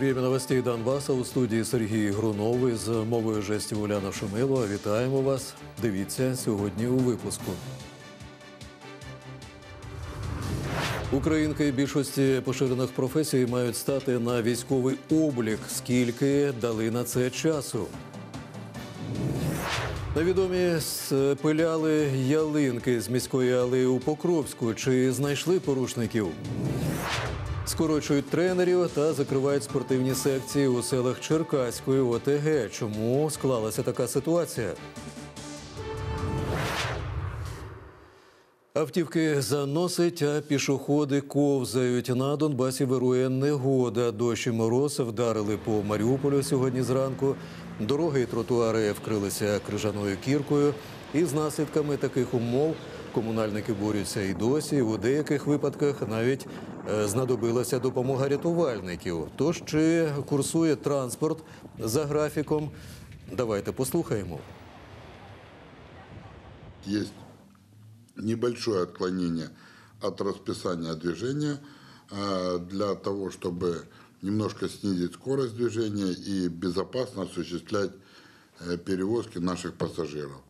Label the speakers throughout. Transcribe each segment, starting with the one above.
Speaker 1: Время новостей Донбаса у студії Сергій Груновий з мовою жестів Уляна Шумилова. Вітаємо вас. Дивіться сьогодні у випуску. Українки більшості поширених професій мають стати на військовий облік. Скільки дали на це часу? Невідомі спиляли ялинки з міської алеї у Покровську. Чи знайшли порушників? Скорочують тренерів та закривають спортивні секції у селах Черкаської ОТГ. Чому склалася така ситуація? Автівки заносить, а пішоходи ковзають. На Донбасі вирує негода. Дощ і мороз вдарили по Маріуполю сьогодні зранку. Дороги і тротуари вкрилися крижаною кіркою. І з наслідками таких умов комунальники борються і досі. У деяких випадках навіть е, знадобилася допомога рятувальників. Тож чи курсує транспорт за графіком? Давайте послухаємо.
Speaker 2: есть небольшое отклонение от расписания движения э, для того, чтобы немножко снизить скорость движения и безопасно осуществлять э, перевозки наших пассажиров.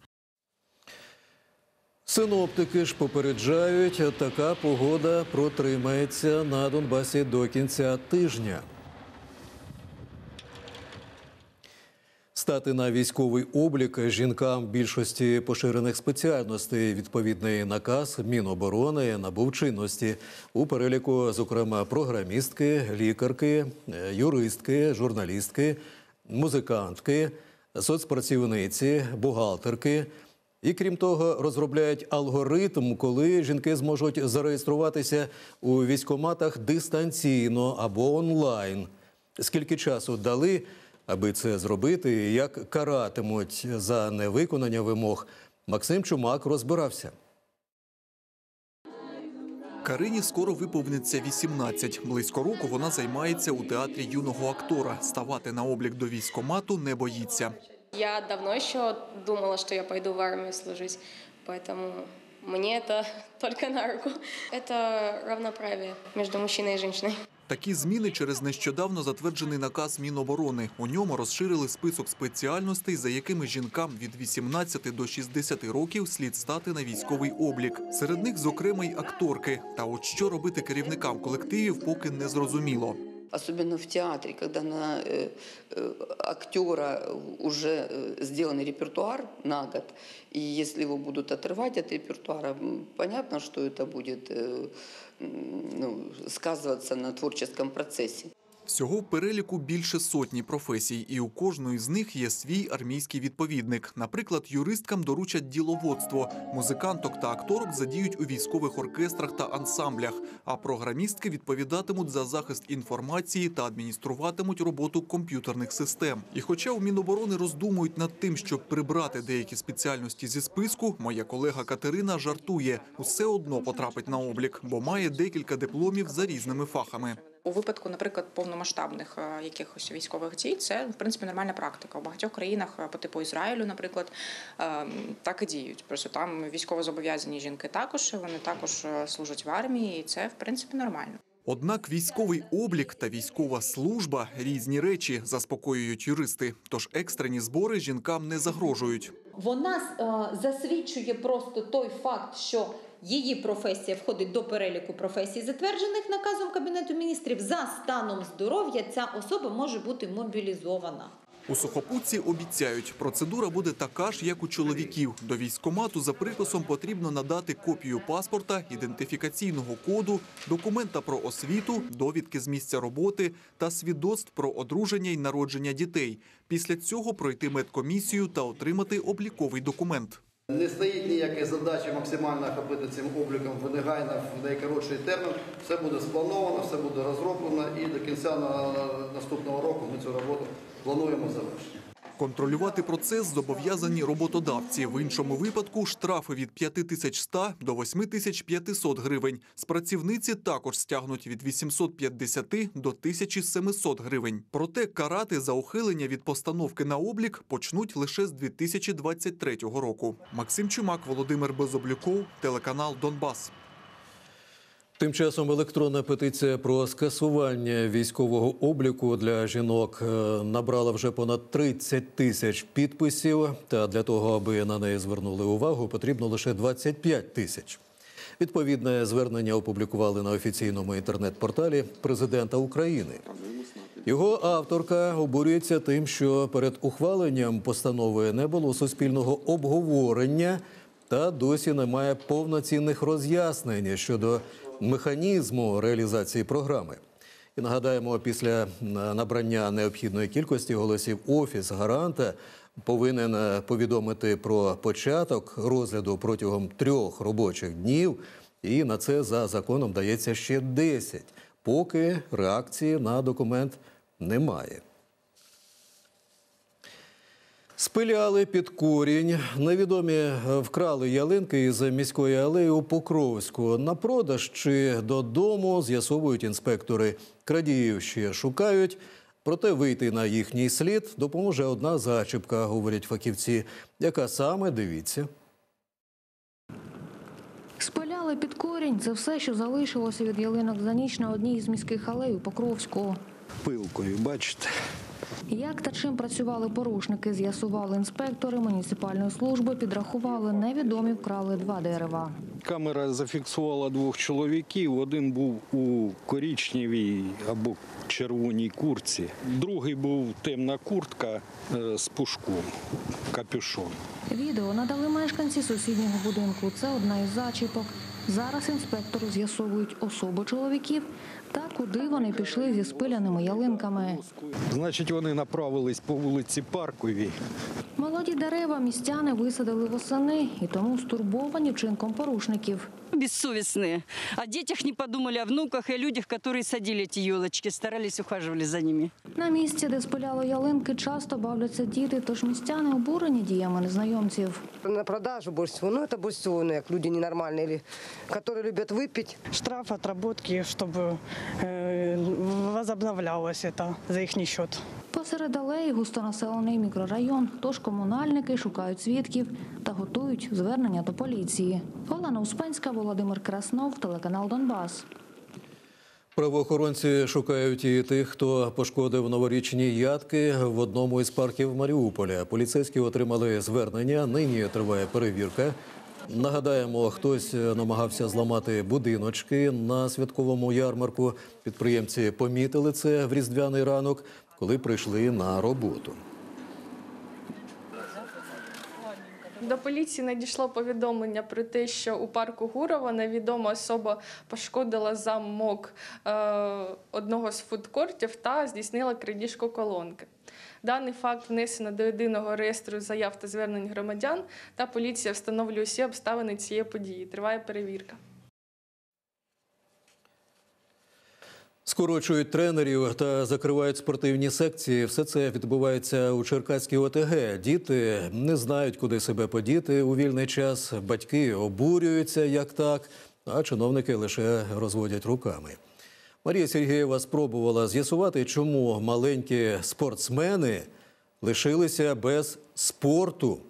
Speaker 1: Синоптики ж попереджають, така погода протримається на Донбасі до кінця тижня. Стати на військовий облік жінкам більшості поширених спеціальностей відповідний наказ Міноборони набув чинності у переліку, зокрема, програмістки, лікарки, юристки, журналістки, музикантки, соцпрацівниці, бухгалтерки. І крім того, розробляють алгоритм, коли жінки зможуть зареєструватися у військоматах дистанційно або онлайн. Скільки часу дали, аби це зробити, як каратимуть за невиконання вимог, Максим Чумак розбирався.
Speaker 3: Карині скоро виповниться 18. Близько року вона займається у театрі юного актора. Ставати на облік до військомату не боїться.
Speaker 4: Я давно еще думала, что я пойду в армию служить, поэтому мне это только на руку. Это равноправие между мужчиной и женщиной.
Speaker 3: Такі зміни через нещодавно затверджений наказ Міноборони. У ньому розширили список спеціальностей, за якими жінкам від 18 до 60 років слід стати на військовий облік. Серед них, зокрема, й акторки. Та от що робити керівникам колективів, поки не зрозуміло.
Speaker 5: Особенно в театре, когда на э, э, актера уже э, сделанный репертуар на год, и если его будут отрывать от репертуара, м, понятно, что это будет э, м, ну, сказываться на творческом процессе.
Speaker 3: Всього в переліку більше сотні професій, і у кожної з них є свій армійський відповідник. Наприклад, юристкам доручать діловодство, музиканток та акторок задіють у військових оркестрах та ансамблях, а програмістки відповідатимуть за захист інформації та адмініструватимуть роботу комп'ютерних систем. І хоча у Міноборони роздумують над тим, щоб прибрати деякі спеціальності зі списку, моя колега Катерина жартує, усе одно потрапить на облік, бо має декілька дипломів за різними фахами.
Speaker 6: У випадку, наприклад, повномасштабних е, якихось військових дій, це в принципі нормальна практика. У багатьох країнах е, по типу Ізраїлю, наприклад, е, так і діють. Просто там військовозобов'язані жінки також вони також служать в армії, і це в принципі нормально.
Speaker 3: Однак військовий облік та військова служба різні речі, заспокоюють юристи. Тож екстрені збори жінкам не загрожують.
Speaker 7: Вона засвідчує просто той факт, що її професія входить до переліку професій, затверджених наказом Кабінету міністрів. За станом здоров'я ця особа може бути мобілізована.
Speaker 3: У сухопутці обіцяють, процедура буде така ж, як у чоловіків. До військкомату за приписом потрібно надати копію паспорта, ідентифікаційного коду, документа про освіту, довідки з місця роботи та свідоцтв про одруження й народження дітей. Після цього пройти медкомісію та отримати обліковий документ.
Speaker 8: Не стоїть ніякої задачі максимально охопити цим обліком в негайно в найкоротший термін. Все буде сплановано, все буде розроблено і до кінця наступного року ми цю роботу плануємо завершити.
Speaker 3: Контролювати процес зобов'язані роботодавці. В іншому випадку штрафи від 5100 до 8500 гривень. З працівниці також стягнуть від 850 до 1700 гривень. Проте карати за ухилення від постановки на облік почнуть лише з 2023 року. Максим Чумак, Володимир Безоблюков, телеканал Донбас.
Speaker 1: Тим часом електронна петиція про скасування військового обліку для жінок е, набрала вже понад 30 тисяч підписів. Та для того, аби на неї звернули увагу, потрібно лише 25 тисяч. Відповідне звернення опублікували на офіційному інтернет-порталі президента України. Його авторка обурюється тим, що перед ухваленням постанови не було суспільного обговорення та досі немає повноцінних роз'яснень щодо механізму реалізації програми. І нагадаємо, після набрання необхідної кількості голосів офіс гаранта повинен е, повідомити про початок розгляду протягом трьох робочих днів, і на це за законом дається ще 10, поки реакції на документ немає. Спиляли під корінь. Невідомі е, вкрали ялинки із міської алеї у Покровську. На продаж чи додому з'ясовують інспектори. Крадіїв ще шукають. Проте вийти на їхній слід допоможе одна зачіпка, говорять фахівці. Яка саме дивіться.
Speaker 9: Спиляли під корінь. Це все, що залишилося від ялинок за ніч на одній із міських алей у Покровську.
Speaker 10: пилкою, бачите?
Speaker 9: Як та чим працювали порушники, з'ясували інспектори муніципальної служби, підрахували невідомі вкрали два дерева.
Speaker 10: Камера зафіксувала двох чоловіків. Один був у корічневій або червоній курці, другий був темна куртка е, з пушком, капюшон.
Speaker 9: Відео надали мешканці сусіднього будинку. Це одна із зачіпок. Зараз інспектори з'ясовують особу чоловіків та куди вони пішли зі спиляними ялинками.
Speaker 10: Значить, вони направились по вулиці Парковій.
Speaker 9: Молоді дерева містяни висадили восени і тому стурбовані вчинком порушників
Speaker 11: бессовестные. О детях не подумали, о внуках и о людях, которые садили эти елочки, старались, ухаживали за ними.
Speaker 9: На місці, де спиляли ялинки, часто бавляться діти, тож містяни обурені діями незнайомців.
Speaker 12: На продажу больше всего, ну это больше всего, ну, как люди ненормальные, или, которые любят выпить.
Speaker 13: штраф отработки, чтобы э, возобновлялось это за их счет.
Speaker 9: Посеред алеї густонаселений мікрорайон, тож комунальники шукають свідків та готують звернення до поліції. Олена Успенська, Володимир Краснов, телеканал Донбас.
Speaker 1: Правоохоронці шукають і тих, хто пошкодив новорічні ядки в одному із парків Маріуполя. Поліцейські отримали звернення. Нині триває перевірка. Нагадаємо, хтось намагався зламати будиночки на святковому ярмарку. Підприємці помітили це в різдвяний ранок, коли прийшли на роботу.
Speaker 14: До поліції надійшло повідомлення про те, що у парку Гурова невідома особа пошкодила замок е, одного з фудкортів та здійснила крадіжку колонки. Даний факт внесено до єдиного реєстру заяв та звернень громадян, та поліція встановлює всі обставини цієї події. Триває перевірка.
Speaker 1: Скорочують тренерів та закривають спортивні секції. Все це відбувається у Черкаській ОТГ. Діти не знають, куди себе подіти у вільний час. Батьки обурюються, як так, а чиновники лише розводять руками. Марія Сергієва спробувала з'ясувати, чому маленькі спортсмени лишилися без спорту.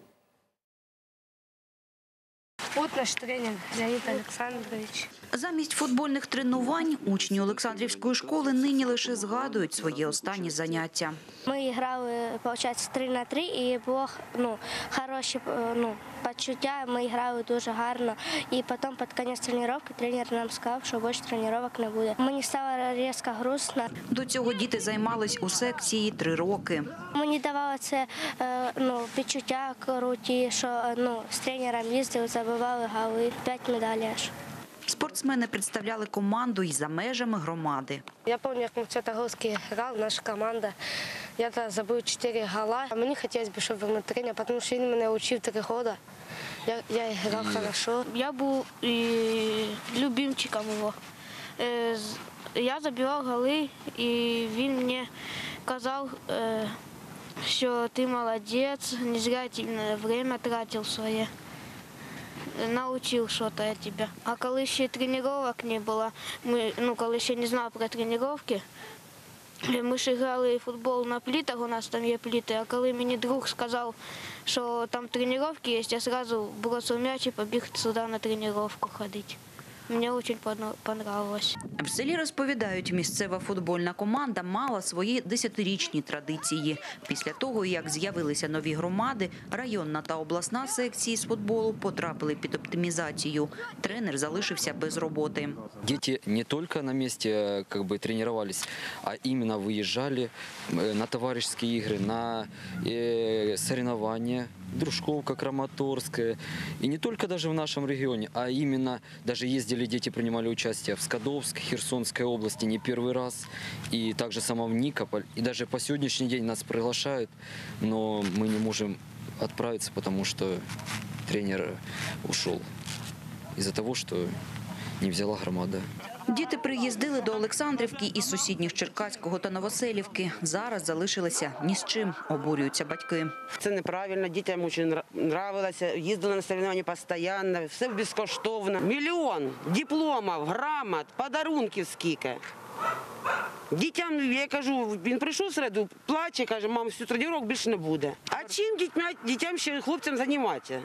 Speaker 15: Вот наш тренер Леонид Александрович.
Speaker 16: Замість футбольних тренувань учні Олександрівської школи нині лише згадують свої останні заняття.
Speaker 15: Ми грали, виходить, 3 на 3 і було ну, хороші е, ну, почуття. Ми грали дуже гарно. І потім під кінець тренування тренер нам сказав, що більше тренувань не буде. Мені стало різко грустно.
Speaker 16: До цього діти займались у секції три роки.
Speaker 15: Мені давало це е, ну, відчуття круті, що е, ну, з тренером їздили, забивали голи, 5 медалей аж.
Speaker 16: Спортсмени представляли команду і за межами громади.
Speaker 15: Я пам'ятаю, як ми в Цвятогорській грали, наша команда. Я тоді забив 4 гола. А мені хотілося б, щоб вернути тренер, тому що він мене вчив 3 роки. Я, я грав хорошо.
Speaker 17: Я був і любимчиком його. Е, Я забивав голи, і він мені казав, е, що ти молодець, не зря ти время тратив своє. Научив щось я тебе. А коли ще тренировок не було, ми, ну, коли ще не знав про тренировки, ми ж грали футбол на плитах, у нас там є плити, а коли мені друг сказав, що там тренировки є, я одразу бросив м'яч і побіг сюди на тренировку ходити. мне очень подно- понравилось.
Speaker 16: В селі розповідають, місцева футбольна команда мала свої десятирічні традиції. Після того, як з'явилися нові громади, районна та обласна секції з футболу потрапили під оптимізацію. Тренер залишився без роботи.
Speaker 18: Дети не только на месте э, как бы тренировались, а именно выезжали э, на товарищеские игры, на э, соревнования. Дружковка, Краматорская. И не только даже в нашем регионе, а именно даже ездили дети, принимали участие в Скадовской, Херсонской области не первый раз. И также само в Никополь. И даже по сегодняшний день нас приглашают, но мы не можем отправиться, потому что тренер ушел. Из-за того, что не взяла громада.
Speaker 16: Діти приїздили до Олександрівки із сусідніх Черкаського та Новоселівки. Зараз залишилися ні з чим, обурюються батьки.
Speaker 19: Це неправильно, дітям дуже нра- нравилося, їздили на соревновання постійно, все безкоштовно. Мільйон дипломів, грамот, подарунків скільки. Дітям, я кажу, він прийшов середу, плаче, каже, мам, всю тренувок більше не буде. А чим дітьми, дітям ще хлопцям займатися?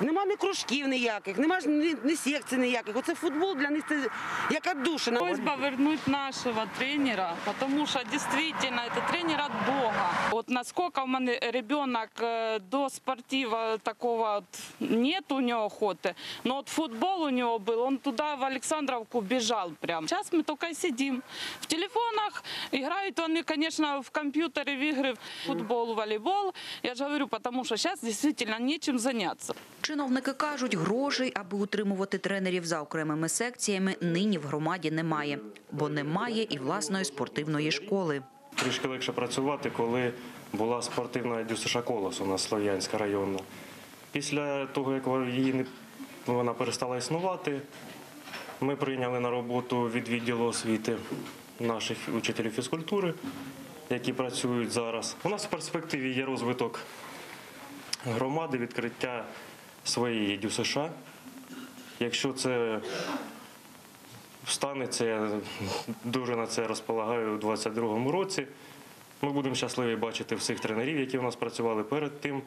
Speaker 19: Нема ні кружків ніяких, нема ж ні, ні секцій ніяких. Оце футбол для них це яка душа.
Speaker 20: Просьба вернуть нашего тренера, потому что действительно это тренер от Бога. Вот насколько у меня ребенок э, до спортива такого вот нет у него охоты, но вот футбол у него был, он туда в Александровку бежал прям. Сейчас мы только и сидим в телефонах, играют они, конечно, в компьютере в игры, в футбол, волейбол. Я же говорю, потому что сейчас действительно нечем заняться.
Speaker 16: Чиновники кажуть, грошей, аби утримувати тренерів за окремими секціями, нині в громаді немає, бо немає і власної спортивної школи.
Speaker 21: Трішки легше працювати, коли була спортивна дюсиша колос у нас Слов'янська районна. Після того, як її не, вона перестала існувати, ми прийняли на роботу від відділу освіти наших учителів фізкультури, які працюють зараз. У нас в перспективі є розвиток громади, відкриття своєї ДЮСШ. Якщо це станеться, я дуже на це розполагаю у 2022 році. Ми будемо щасливі бачити всіх тренерів, які у нас працювали перед тим.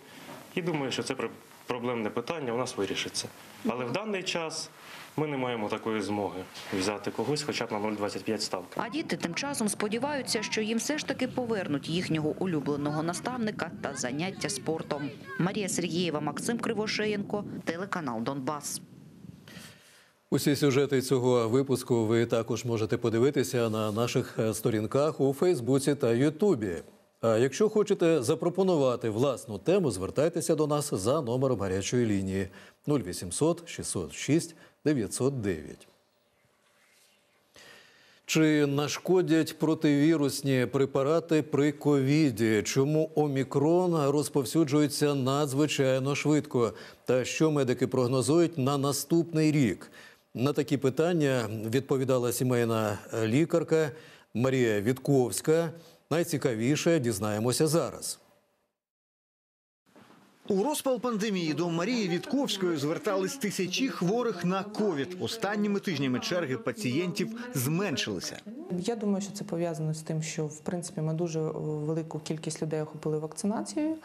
Speaker 21: І думаю, що це пр- проблемне питання у нас вирішиться. Але в даний час ми не маємо такої змоги взяти когось хоча б на 0,25 ставки.
Speaker 16: А діти тим часом сподіваються, що їм все ж таки повернуть їхнього улюбленого наставника та заняття спортом. Марія Сергієва, Максим Кривошеєнко, телеканал Донбас.
Speaker 1: Усі сюжети цього випуску ви також можете подивитися на наших е, сторінках у Фейсбуці та Ютубі. А якщо хочете запропонувати власну тему, звертайтеся до нас за номером гарячої лінії 0800 606 909. Чи нашкодять противірусні препарати при ковіді? Чому омікрон розповсюджується надзвичайно швидко? Та що медики прогнозують на наступний рік? На такі питання відповідала сімейна лікарка Марія Вітковська. Найцікавіше дізнаємося зараз.
Speaker 22: У розпал пандемії до Марії Вітковської звертались тисячі хворих на ковід. Останніми тижнями черги пацієнтів зменшилися.
Speaker 23: Я думаю, що це пов'язано з тим, що в принципі ми дуже е, велику кількість людей охопили вакцинацією,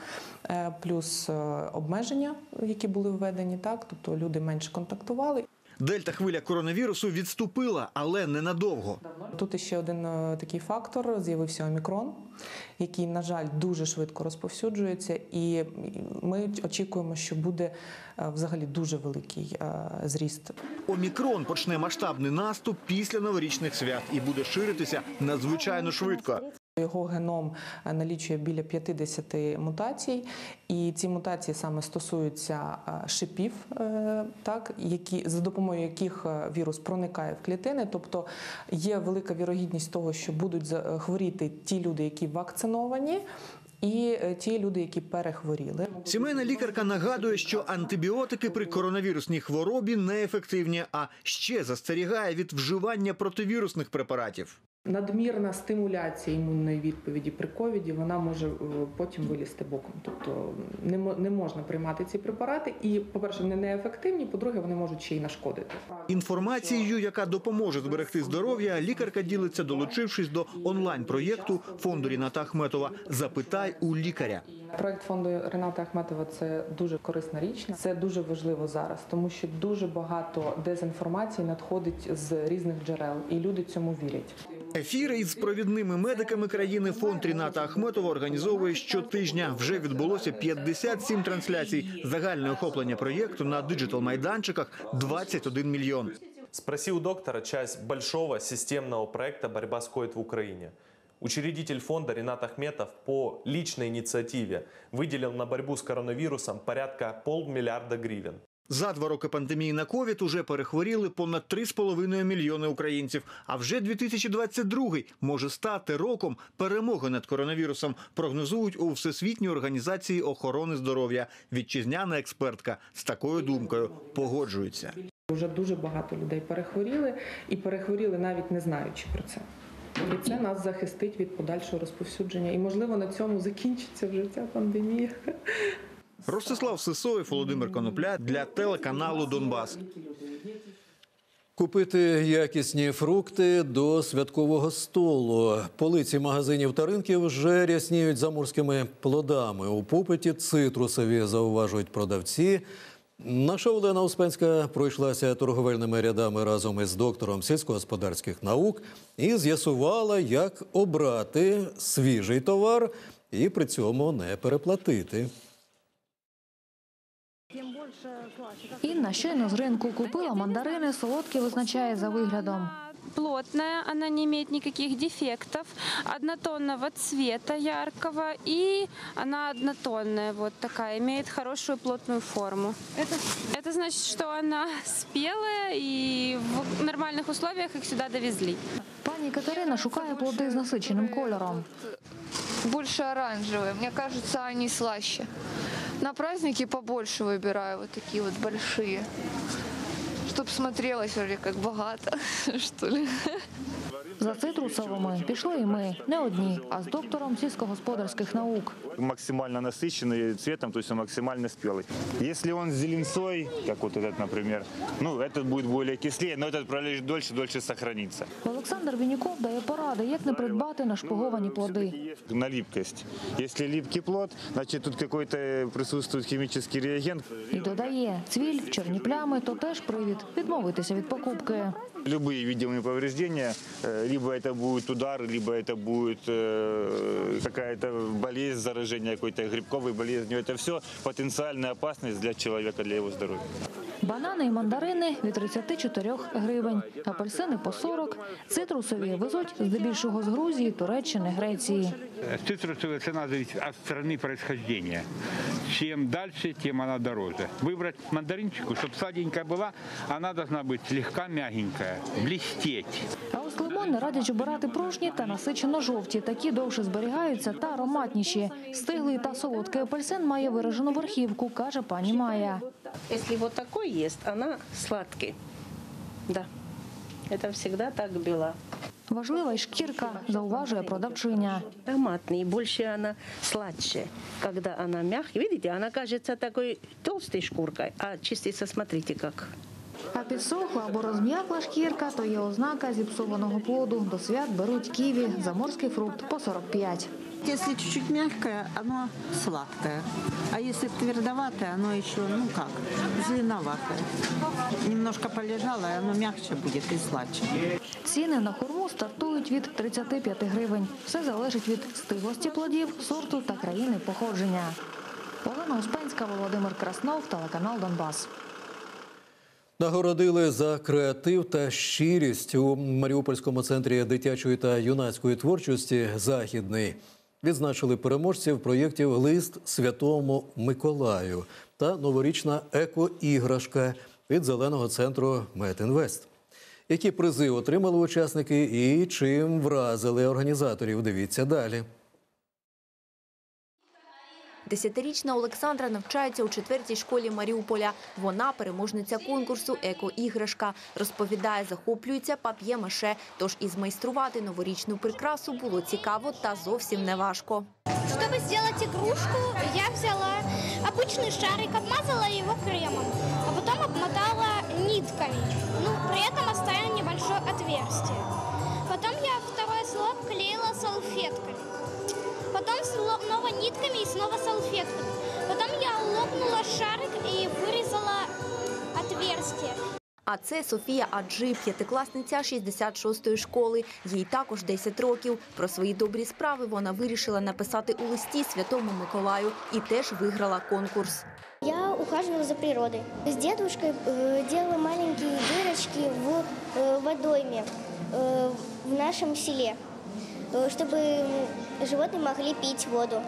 Speaker 23: е, плюс е, обмеження, які були введені, так тобто люди менше контактували.
Speaker 22: Дельта хвиля коронавірусу відступила, але ненадовго.
Speaker 23: Тут ще один е, такий фактор з'явився омікрон, який, на жаль, дуже швидко розповсюджується, і ми очікуємо, що буде е, взагалі дуже великий е, зріст.
Speaker 22: Омікрон почне масштабний наступ після новорічних свят і буде ширитися надзвичайно швидко.
Speaker 23: Його геном е, налічує біля 50 мутацій, і ці мутації саме стосуються е, шипів, е, так які за допомогою яких вірус проникає в клітини. Тобто є велика вірогідність того, що будуть хворіти ті люди, які вакциновані. І ті люди, які перехворіли,
Speaker 22: Сімейна лікарка нагадує, що антибіотики при коронавірусній хворобі неефективні, а ще застерігає від вживання противірусних препаратів.
Speaker 23: Надмірна стимуляція імунної відповіді при ковіді вона може е, потім вилізти боком. Тобто не, мо- не можна приймати ці препарати, і, по-перше, вони неефективні, по-друге, вони можуть ще й нашкодити.
Speaker 22: Інформацією, яка допоможе зберегти здоров'я, лікарка ділиться, долучившись до онлайн-проєкту фонду Ріната Ахметова «Запитай у лікаря».
Speaker 23: Проект фонду Рената Ахметова це дуже корисна річ. Це дуже важливо зараз, тому що дуже багато дезінформації надходить з різних джерел, і люди цьому вірять.
Speaker 22: Ефіри із провідними медиками країни фонд Ріната Ахметова організовує щотижня. Вже відбулося 57 трансляцій. Загальне охоплення проєкту на диджитал-майданчиках – 21 мільйон.
Speaker 24: Спроси у доктора часть большого системного проекта «Борьба с ковид в Украине». Учредитель фонда Ренат Ахметов по личной инициативе выделил на борьбу с коронавирусом порядка полмиллиарда гривен.
Speaker 22: За два роки пандемії на ковід уже перехворіли понад 3,5 мільйони українців. А вже 2022 може стати роком перемоги над коронавірусом. Прогнозують у Всесвітній організації охорони здоров'я. Вітчизняна експертка з такою думкою погоджується.
Speaker 23: Вже дуже багато людей перехворіли і перехворіли навіть не знаючи про це. І це нас захистить від подальшого розповсюдження. І можливо на цьому закінчиться вже ця пандемія.
Speaker 22: Ростислав Сисоєв, Володимир Конопля для телеканалу Донбас.
Speaker 1: Купити якісні фрукти до святкового столу. Полиці магазинів та ринків вже рясніють заморськими плодами. У попиті цитрусові зауважують продавці. Наша Олена Успенська пройшлася торговельними рядами разом із доктором сільськогосподарських наук і з'ясувала, як обрати свіжий товар і при цьому не переплатити.
Speaker 9: Інна щойно з ринку купила мандарини, солодкі визначає за виглядом.
Speaker 25: плотная, она не имеет никаких дефектов, однотонного цвета яркого и она однотонная вот такая, имеет хорошую плотную форму. Это, это значит, что она спелая и в нормальных условиях их сюда довезли.
Speaker 9: Пані Катерина шукає плоди з насиченим кольором.
Speaker 26: больше оранжевые. Мне кажется, они слаще. На праздники побольше выбираю вот такие вот большие. Чтоб смотрелось вроде как богато, что ли.
Speaker 9: За цитрусовими пішли і ми не одні, а з доктором сільськогосподарських наук.
Speaker 27: максимально насыщенный цветом, то есть он максимально спелый. Если он с зеленцой, как вот этот, например, ну, этот будет более кислее, но этот пролежит дольше, дольше сохранится.
Speaker 9: Олександр Вініков дає поради, як не придбати нашпиговані плоди.
Speaker 27: На липкость. Если липкий плод, значит тут какой-то присутствует химический реагент.
Speaker 9: І додає, цвіль, чорні плями то теж привід відмовитися від покупки.
Speaker 27: Любые видимые повреждения, э, либо это будет удар, либо это будет э, какая-то болезнь, заражение какой-то грибковой болезнью. Это все потенциальная опасность для человека, для его здоровья.
Speaker 9: Банани і мандарини від 34 гривень, апельсини по 40, цитрусові везуть здебільшого з Грузії, Туреччини, Греції.
Speaker 28: Цитрусовая цена зависит от страны происхождения. Чем дальше, тем она дороже. Выбрать мандаринчику, чтобы сладенькая была, она должна быть слегка мягенькая, блестеть.
Speaker 9: А ось лимони радять обирати пружні та насичено жовті. Такі довше зберігаються та ароматніші. Стиглий та солодкий апельсин має виражену верхівку, каже пані Майя.
Speaker 29: Если вот такой ест, она сладкий. Да. Это всегда так была.
Speaker 9: Важлива й шкірка, зауважує продавчиня.
Speaker 29: Томатный, больше она сладче. Когда она мягкая, видите, она кажется такой толстой шкуркой, а чистится, смотрите как.
Speaker 9: А підсохла або розм'якла шкірка, то є ознака зіпсованого плоду. До свят беруть ківі, заморський фрукт по 45.
Speaker 30: Если чуть-чуть мягкое, оно сладкое. А если твердоватое, оно еще, ну как, зеленоватое. Немножко полежало, и оно мягче будет и сладче.
Speaker 9: Ціни на хурму стартують від 35 гривень. Все залежить від стиглості плодів, сорту та країни походження. Олена Успенська, Володимир Краснов, телеканал Донбас.
Speaker 1: Нагородили за креатив та щирість у Маріупольському центрі дитячої та юнацької творчості Західний. Відзначили переможців проєктів Лист Святому Миколаю та новорічна еко-іграшка від зеленого центру Метінвест. Які призи отримали учасники і чим вразили організаторів? Дивіться далі.
Speaker 31: Десятирічна Олександра навчається у четвертій школі Маріуполя. Вона переможниця конкурсу «Еко-іграшка». Розповідає, захоплюється пап'є-маше, тож і змайструвати новорічну прикрасу було цікаво та зовсім не важко.
Speaker 32: Чтобы сделать игрушку, я взяла обычный шарик, обмазала его кремом, а потом обмотала нитками. Ну, при этом оставила небольшое отверстие. Потом я второй слой клеила салфетками. Потом снова нитками и снова салфетками. Потом я лопнула шарик и вырезала отверстие.
Speaker 31: А це Софія Аджи, п'ятикласниця 66-ї школи. Їй також 10 років. Про свої добрі справи вона вирішила написати у листі Святому Миколаю і теж виграла конкурс.
Speaker 32: Я ухаживала за природой. С дедушкой э, делала маленькие дырочки в э, водойме э, в нашем селе, э, чтобы животные могли пить воду.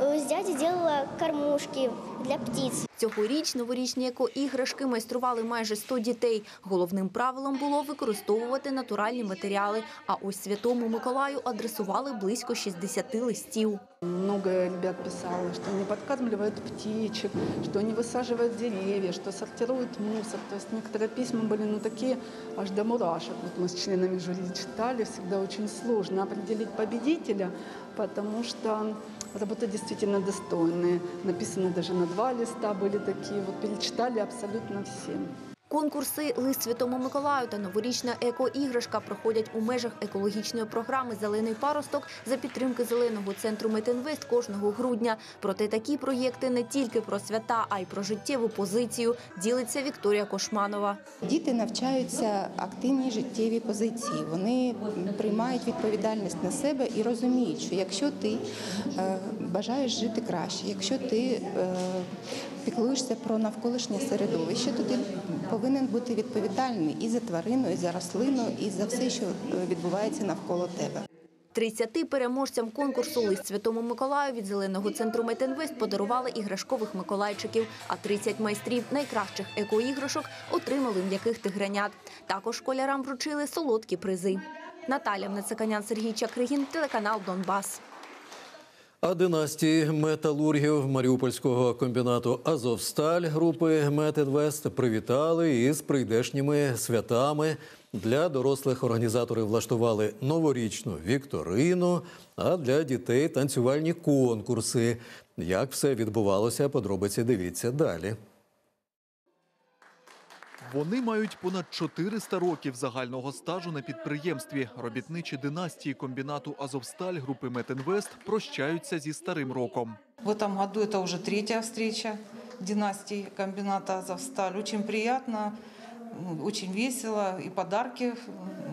Speaker 32: Э, С дядей делала кормушки для птиц.
Speaker 31: Цьогоріч новорічні еко-іграшки майстрували майже 100 дітей. Головним правилом було використовувати натуральні матеріали. А ось Святому Миколаю адресували близько 60 листів.
Speaker 33: Много ребят писало, что не подкармливают птичек, что не высаживают деревья, что сортируют мусор. То есть некоторые письма были ну, такие аж до мурашек. Вот мы с членами жюри читали, всегда очень сложно определить победителя, потому что работы действительно достойные. Написаны даже на два листа были такие. Вот перечитали абсолютно всем.
Speaker 31: Конкурси Лист Святому Миколаю та новорічна еко-іграшка проходять у межах екологічної програми Зелений паросток за підтримки зеленого центру Метинвест кожного грудня. Проте такі проєкти не тільки про свята, а й про життєву позицію. Ділиться Вікторія Кошманова.
Speaker 34: Діти навчаються активній життєвій позиції. Вони приймають відповідальність на себе і розуміють, що якщо ти е, бажаєш жити краще, якщо ти е, піклуєшся про навколишнє середовище, то ти повинен бути відповідальний і за тварину, і за рослину, і за все, що е, відбувається навколо тебе.
Speaker 31: 30 переможцям конкурсу Лист Святому Миколаю від зеленого центру Метинвест подарували іграшкових миколайчиків, а 30 майстрів найкращих еко-іграшок отримали м'яких тигренят. Також школярам вручили солодкі призи. Наталя Мнециканян, Сергій Чакригін, телеканал Донбас.
Speaker 1: А династії металургів Маріупольського комбінату Азовсталь групи «Метедвест» привітали із прийдешніми святами. Для дорослих організатори влаштували новорічну вікторину, а для дітей танцювальні конкурси. Як все відбувалося, подробиці дивіться далі.
Speaker 3: Вони мають понад 400 років загального стажу на підприємстві. Робітничі династії комбінату Азовсталь групи Метинвест прощаються зі старим роком.
Speaker 35: В этом году это уже третья встреча династии комбината «Азовсталь». Очень приятно, м, очень весело и подарки. м,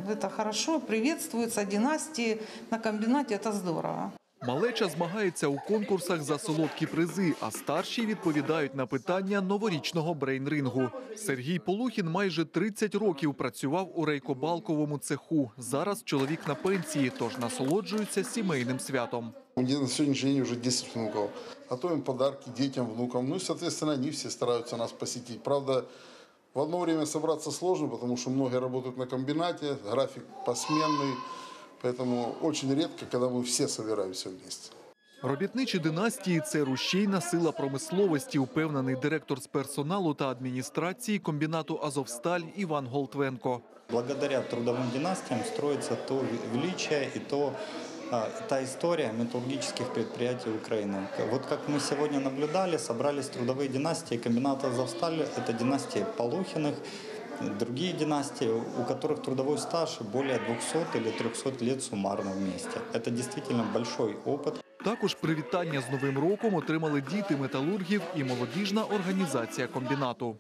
Speaker 35: Это хорошо, приветствуются династии на комбинате, это здорово.
Speaker 3: Малеча змагається у конкурсах за солодкі призи, а старші відповідають на питання новорічного брейн-рингу. Сергій Полухін майже 30 років працював у рейкобалковому цеху. Зараз чоловік на пенсії, тож насолоджується сімейним святом.
Speaker 36: У на сегодняшний день уже 10 внуков. Готовим подарки детям, внукам. Ну и, соответственно, они все стараются нас посетить. Правда, в одно время собраться сложно, потому что многие работают на комбинате, график посменный. Поэтому очень редко, когда мы все собираемся вместе.
Speaker 3: Робітничі династії це рушійна сила промисловості, упевнений директор з персоналу та адміністрації комбінату Азовсталь Іван Голтвенко.
Speaker 37: Благодаря трудовым династиям строится то величие и то, а, та история металлургических предприятий Украины. Вот как мы сегодня наблюдали, собрались трудовые династии комбината «Азовсталь». Это династия Полухиных, другие династии, у которых трудовой стаж более 200 или 300 лет суммарно вместе. Это действительно большой опыт.
Speaker 3: Також привітання з Новим роком отримали діти металургів і молодіжна організація комбінату.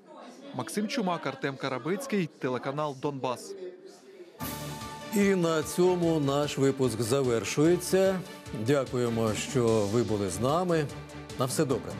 Speaker 3: Максим Чумак, Артем Карабецький, телеканал Донбас.
Speaker 1: І на цьому наш випуск завершується. Дякуємо, що ви були з нами. На все добре.